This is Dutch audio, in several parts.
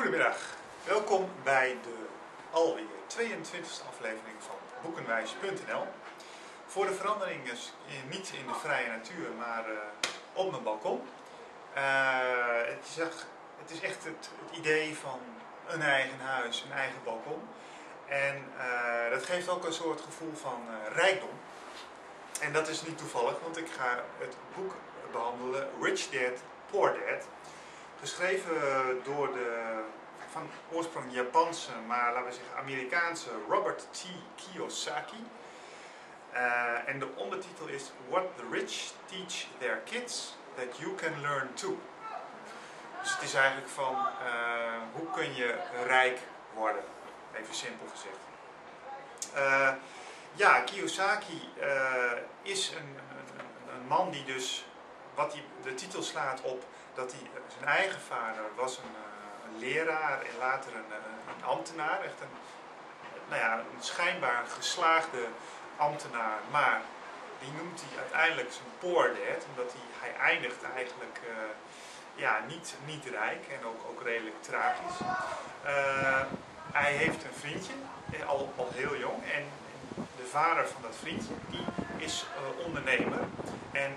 Goedemiddag, welkom bij de alweer 22e aflevering van boekenwijs.nl. Voor de verandering is niet in de vrije natuur, maar uh, op mijn balkon. Uh, het, is echt, het, is echt het, idee van een eigen huis, een eigen balkon. En uh, dat geeft ook een soort gevoel van rijkdom. En dat is niet toevallig, want ik ga het boek behandelen Rich Dad, Poor Dad. Geschreven door de van oorsprong Japanse, maar laten we zeggen Amerikaanse Robert T. Kiyosaki. Uh, en de ondertitel is What the Rich Teach Their Kids That You Can Learn Too. Dus het is eigenlijk van uh, hoe kun je rijk worden, even simpel gezegd. Uh, ja, Kiyosaki is een, een, een, man die dus, wat hij de titel slaat op, dat hij zijn eigen vader was een leraar en later een, een ambtenaar. Echt een, nou ja, een schijnbaar geslaagde ambtenaar, maar die noemt hij uiteindelijk zijn poor dad, omdat hij, eindigt eigenlijk uh, ja, niet, niet rijk en ook, ook redelijk tragisch. Uh, hij heeft een vriendje, eh, al, al heel jong, en de vader van dat vriendje, die is uh, ondernemer. En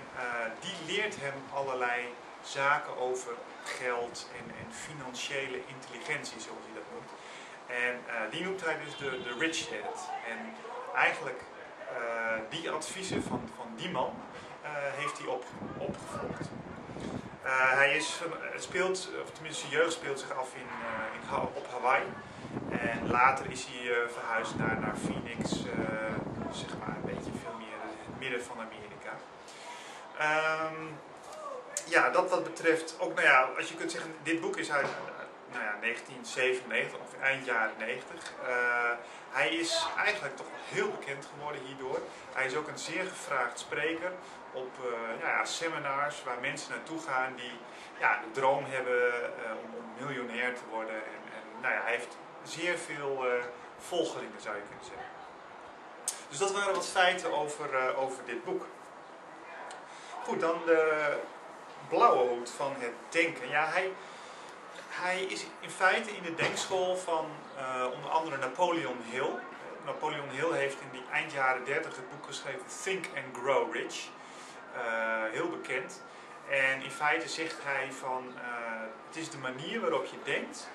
die leert hem allerlei zaken over geld en, en financiële intelligentie, zoals hij dat noemt. En uh, die noemt hij dus de, de rich dad. En eigenlijk uh, die adviezen van, van die man uh, heeft hij op, opgevolgd. hij is, speelt, of tenminste zijn jeugd speelt zich af in, op Hawaii. En later is hij verhuisd naar, naar Phoenix, zeg maar een beetje veel meer het midden van Amerika. Um, ja, dat wat betreft, ook nou ja, als je kunt zeggen, dit boek is uit nou ja, 1997 of eind jaren 90. Uh, hij is eigenlijk toch heel bekend geworden hierdoor. Hij is ook een zeer gevraagd spreker op uh, ja, seminars waar mensen naartoe gaan die ja, de droom hebben om, om, miljonair te worden. En, en nou ja, hij heeft zeer veel volgelingen zou je kunnen zeggen. Dus dat waren wat feiten over, over dit boek. Goed, dan de blauwe hoed van het denken. Ja, hij, hij is in feite in de denkschool van uh, onder andere Napoleon Hill. Napoleon Hill heeft in die eind jaren 30 het boek geschreven Think and Grow Rich. Uh, heel bekend. En in feite zegt hij van uh, het is de manier waarop je denkt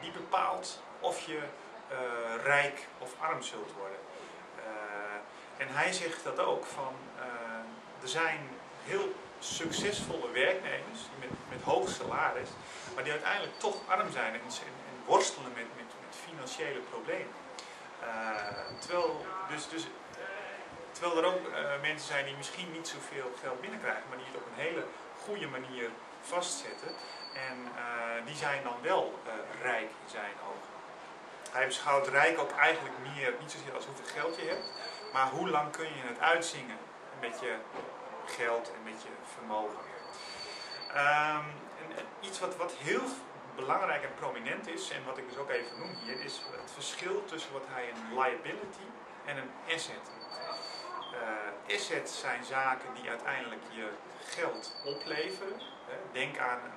die bepaalt of je rijk of arm zult worden. en hij zegt dat ook van er zijn heel succesvolle werknemers met, met hoog salaris, maar die uiteindelijk toch arm zijn en, en worstelen met, met, financiële problemen. Uh, terwijl, dus, dus, terwijl er ook uh, mensen zijn die misschien niet zoveel geld binnenkrijgen, maar die het op een hele goede manier vastzetten. En uh, die zijn dan wel rijk in zijn ogen. Hij beschouwt rijk ook eigenlijk meer, niet zozeer als hoeveel geld je hebt, maar hoe lang kun je het uitzingen met je geld en met je vermogen. Um, en iets wat, wat heel belangrijk en prominent is, en wat ik dus ook even noem hier, is het verschil tussen wat hij een liability en een asset. Uh, assets zijn zaken die uiteindelijk je geld opleveren. Denk aan een,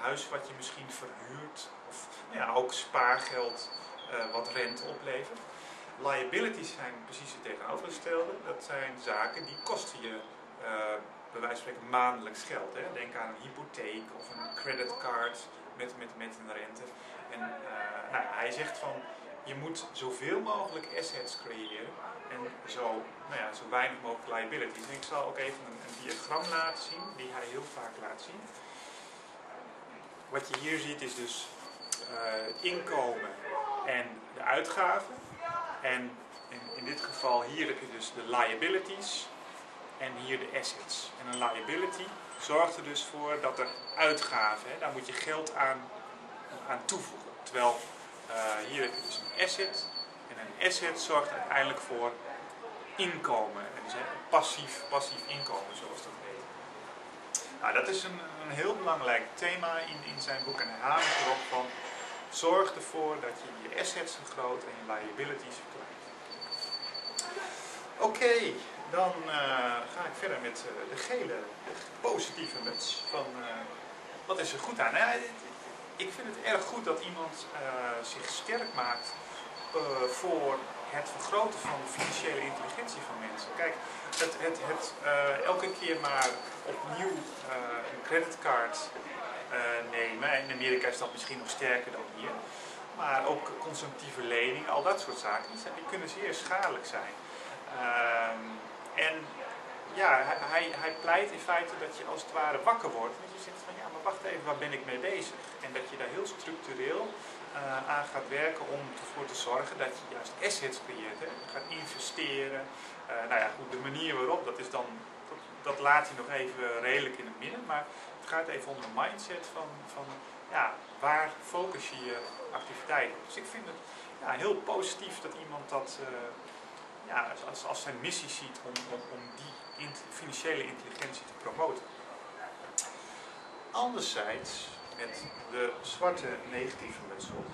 huis wat je misschien verhuurt, of nou ja, ook spaargeld uh, wat rente oplevert. Liabilities zijn precies het tegenovergestelde. Dat zijn zaken die kosten je bij wijze van spreken maandelijks geld. Hè. Denk aan een hypotheek of een creditcard met, met, met een rente. En uh, nou, hij zegt van je moet zoveel mogelijk assets creëren en zo, nou ja, zo weinig mogelijk liabilities. Ik zal ook even een, een diagram laten zien die hij heel vaak laat zien. Wat je hier ziet is dus het inkomen en de uitgaven. En in, in dit geval hier heb je dus de liabilities en hier de assets. En een liability zorgt er dus voor dat er uitgaven, hè, daar moet je geld aan, aan toevoegen. Terwijl uh, hier heb je dus een asset en een asset zorgt uiteindelijk voor inkomen. En passief, passief inkomen zoals dat heet. Nou, dat is een, een heel belangrijk thema in, in zijn boek en hij hamert erop van zorg ervoor dat je je assets vergroot en je liabilities verkleint. Oké, dan uh, ga ik verder met uh, de gele, positieve muts. Van, uh, wat is er goed aan? ik vind het erg goed dat iemand zich sterk maakt voor het vergroten van de financiële intelligentie van mensen. Kijk, het, het, het elke keer maar opnieuw een creditcard nemen, in Amerika is dat misschien nog sterker dan hier, maar ook consumptieve leningen, al dat soort zaken, die, kunnen zeer schadelijk zijn. Ehm, en ja, hij, hij pleit in feite dat je als het ware wakker wordt. Dat je zegt van ja, maar wacht even, waar ben ik mee bezig? En dat je daar heel structureel uh, aan gaat werken om ervoor te zorgen dat je juist assets creëert. Gaat investeren. Uh, nou ja, goed, de manier waarop, dat is dan, dat, laat je nog even redelijk in het midden. Maar het gaat even om de mindset van, van ja, waar focus je je activiteit op. Dus ik vind het ja, heel positief dat iemand dat uh, ja, als, als zijn missie ziet om, om, om die financiële intelligentie te promoten. Anderzijds, met de zwarte negatieve mutsel.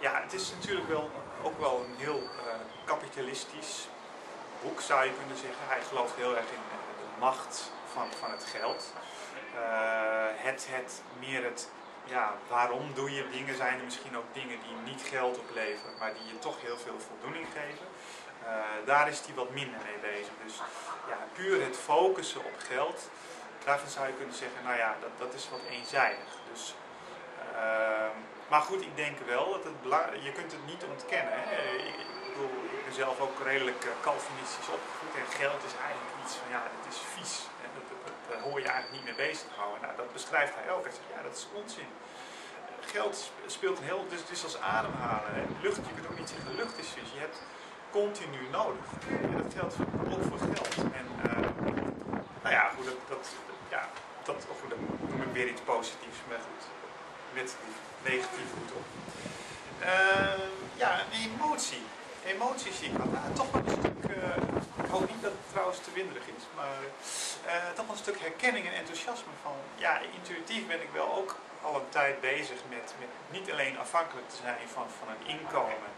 Ja, het is natuurlijk wel, ook wel een heel uh, kapitalistisch boek, zou je kunnen zeggen. Hij gelooft heel erg in de macht van, van het geld. Uh, het, het, meer het, ja, waarom doe je dingen, zijn er misschien ook dingen die niet geld opleveren, maar die je toch heel veel voldoening geven. Uh, daar is hij wat minder mee bezig. Dus ja, puur het focussen op geld, daarvan zou je kunnen zeggen, nou ja, dat, dat is wat eenzijdig. Dus, uh, maar goed, ik denk wel dat je kunt het niet ontkennen. Hè. Ik, bedoel, ik ben zelf ook redelijk uh, calvinistisch opgevoed en geld is eigenlijk iets van, ja, het is vies. Hè. Dat, dat, dat, hoor je eigenlijk niet mee bezig te houden. Nou, dat beschrijft hij ook. Hij zegt, ja, dat is onzin geld speelt een heel, dus het is als ademhalen. Hè. Lucht, je kunt ook niet zeggen lucht is vies. Je hebt continu nodig. En dat geldt ook voor geld. En uh, nou ja, goed, dat, dat, ja, dat, noem ik weer iets positiefs, maar goed, met die negatieve goed op. Uh, ja, emotie. Emoties zie ik wel. Nou, toch wel een stuk, ik hoop niet dat het trouwens te winderig is, maar toch wel een stuk herkenning en enthousiasme van, ja, intuïtief ben ik wel ook al een tijd bezig met, met niet alleen afhankelijk te zijn van, van een inkomen,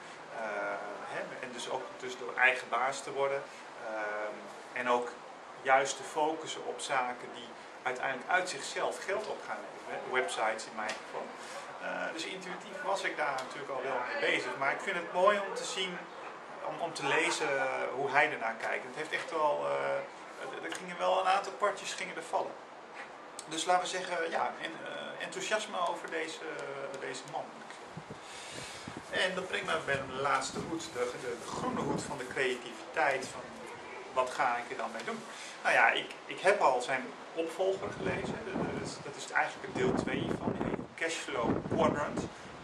dus door eigen baas te worden. Ehm, en ook juist te focussen op zaken die uiteindelijk uit zichzelf geld op gaan leveren. Websites in mijn geval. Uh, dus intuïtief was ik daar natuurlijk al wel mee bezig. Maar ik vind het mooi om te zien, om, om te lezen hoe hij ernaar kijkt. Het heeft echt wel, uh, er gingen wel een aantal partjes gingen er vallen. Dus laten we zeggen, ja, en, uh, enthousiasme over deze, deze man. En dat brengt me bij de laatste hoed, de, de, groene hoed van de creativiteit. Van wat ga ik er dan mee doen? Nou ja, ik, ik heb al zijn opvolger gelezen. Dat is, dat is eigenlijk deel 2 van Cashflow Quadrant.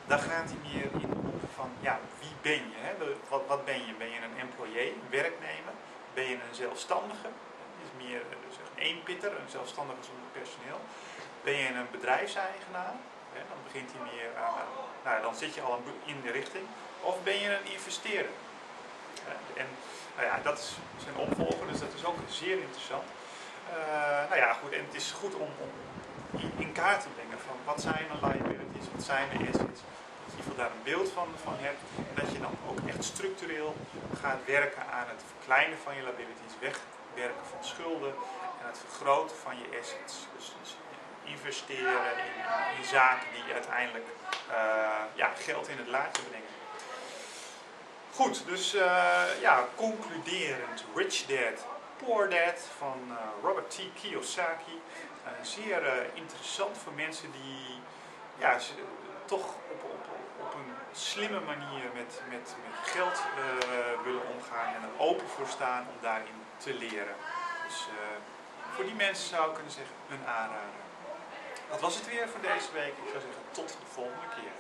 Daar gaat hij meer in over van, ja, wie ben je? Hè? Wat, wat ben je? Ben je een employee, een werknemer? Ben je een zelfstandige? Is meer dus een eenpitter, een zelfstandige zonder personeel. Ben je een bedrijfseigenaar? Dan begint hij meer aan nou, dan zit je al in de richting. Of ben je een investeerder? En nou ja, dat is zijn opvolger, dus dat is ook zeer interessant. Uh, nou ja, goed, en het is goed om, in, kaart te brengen van wat zijn de liabilities, wat zijn de assets. Dat je daar een beeld van, van hebt. En dat je dan ook echt structureel gaat werken aan het verkleinen van je liabilities, wegwerken van schulden en het vergroten van je assets. Dus, dus investeren in, in, zaken die uiteindelijk uh, ja, geld in het laadje brengen. Goed, dus uh, ja, concluderend. Rich Dad, Poor Dad van uh, Robert T. Kiyosaki. zeer interessant voor mensen die ja, toch op, op, op een slimme manier met, met, met geld willen omgaan en er open voor staan om daarin te leren. Dus voor die mensen zou ik kunnen zeggen een aanrader. Dat was het weer voor deze week. Ik zou zeggen, tot de volgende keer.